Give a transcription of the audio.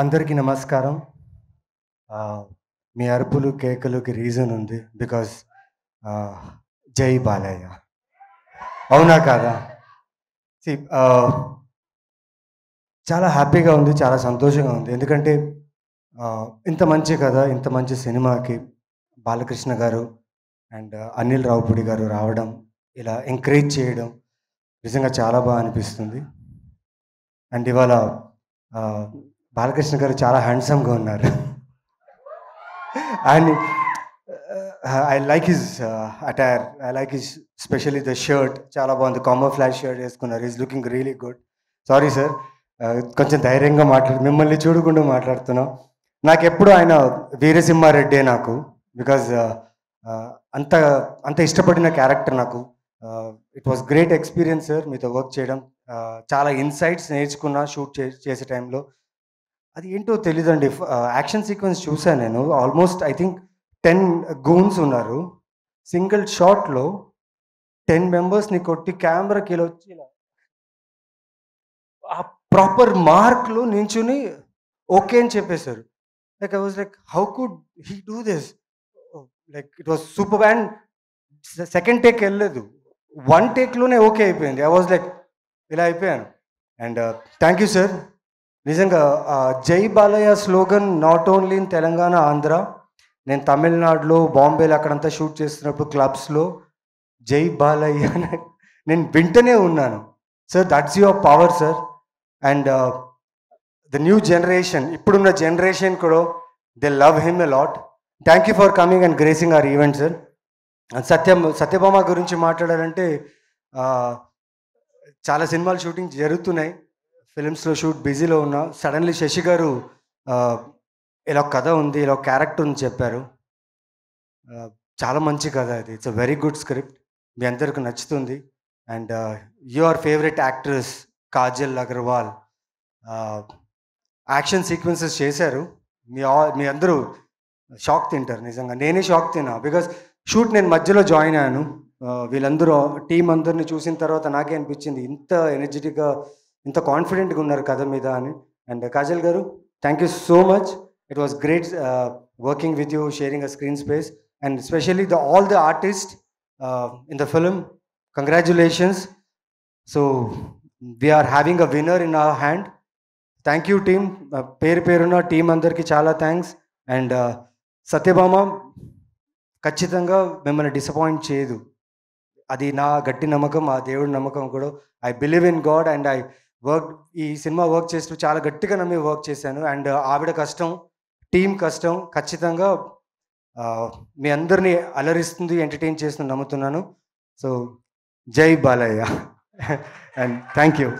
అందరికీ నమస్కారం. మీ అరుపులు కేకలుకి రీజన్ ఉంది. బికాస్ జై బాలయ్య. అవునా కాదా? చాలా హ్యాపీగా ఉంది చాలా సంతోషంగా ఉంది. ఎందుకంటే ఇంత మంచి కథ ఇంత మంచి సినిమాకి బాలకృష్ణ గారు అండ్ అనిల్ రావుపూడి గారు రావడం ఇలా ఎంకరేజ్ చేయడం నిజంగా చాలా బాగా అనిపిస్తుంది. అండ్ ఇవాళ బాలకృష్ణ గారు చాలా హ్యాండ్సమ్గా ఉన్నారు. And I like his attire I like his specially the shirt చాలా బాగుంది. కామర్ ఫ్లాష్ షర్ట్ వేసుకున్నారు is looking really good sorry sir కొంచెం ధైర్యంగా మాట్లాడు మిమ్మల్ని చూడకుండా మాట్లాడుతున్నాం. నాకు ఎప్పుడు ఆయన వీరసింహారెడ్డే నాకు బికాజ్ uh, uh, అంత అంత ఇష్టపడిన క్యారెక్టర్ నాకు. It was great experience sir మీతో వర్క్ చేయడం. Uh, చాలా ఇన్సైట్స్ నేర్చుకున్నా షూట్ చేసే టైంలో అది ఏంటో తెలీదండి. యాక్షన్ సీక్వెన్స్ చూసాను నేను. Almost I think ten goons ఉన్నారు. సింగిల్ షాట్లో టెన్ మెంబర్స్ని కొట్టి కెమెరాకి ఇలా వచ్చి ఆ ప్రాపర్ మార్క్లో నించుని ఓకే అని చెప్పేశారు. Like I was like how could he do this? Like it was super and second take వెళ్ళలేదు. వన్ టేక్లోనే ఓకే అయిపోయింది. ఐ వాజ్ లైక్ ఇలా అయిపోయాను. And thank you sir. నిజంగా జై Balayya slogan not only in Telangana Andhra. నేను తమిళనాడులో బాంబేలో అక్కడంతా షూట్ చేస్తున్నప్పుడు క్లబ్స్లో జై బాలయ్య అని నేను వింటనే ఉన్నాను. Sir that's your power sir. And the new generation ఇప్పుడున్న జనరేషన్ కూడా they love him a lot. Thank you for coming and gracing our event sir. Satyam Satyabhama గురించి మాట్లాడాలంటే చాలా సినిమాలు షూటింగ్ జరుగుతున్నాయి. ఫిలిమ్స్లో షూట్ బిజీలో ఉన్నా సడన్లీ శశి గారు ఇలా కథ ఉంది ఇలా క్యారెక్టర్ ఉంది చెప్పారు. చాలా మంచి కథ ఇది it's a very good script మీ అందరికి నచ్చుతుంది. And your favourite actress Kajal Aggarwal action sequences చేశారు. మీ ఆ- మీ అందరూ షాక్ తింటారు నిజంగా. నేనే షాక్ తిన్నా బికాస్ షూట్ నేను మధ్యలో జాయిన్ అయ్యాను. వీళ్ళందరూ టీం అందరిని చూసిన తర్వాత నాకే అనిపించింది ఇంత ఎనర్జెటిక్గా ఇంత కాన్ఫిడెంట్గా ఉన్నారు కథ మీద అని. అండ్ కాజల్ గారు thank you so much it was great working with you sharing a screen space and specially the all the artist in the film congratulations so we're having a winner in our hand thank you team పేరు పేరున్న team అందరికీ చాలా thanks and uh, Satyabhama ఖచ్చితంగా మిమ్మల్ని disappoint చేయదు. అది నా గట్టి నమ్మకం ఆ దేవుడి నమ్మకం కూడా. I believe in God and I work ఈ సినిమా వర్క్ చేస్తూ చాలా గట్టిగా నమ్మి వర్క్ చేశాను. అండ్ ఆవిడ కష్టం టీం కష్టం ఖచ్చితంగా మీ అందరినీ అలరిస్తుంది ఎంటర్టైన్ చేస్తుంది నమ్ముతున్నాను. సో జై బాలయ్య. And thank you.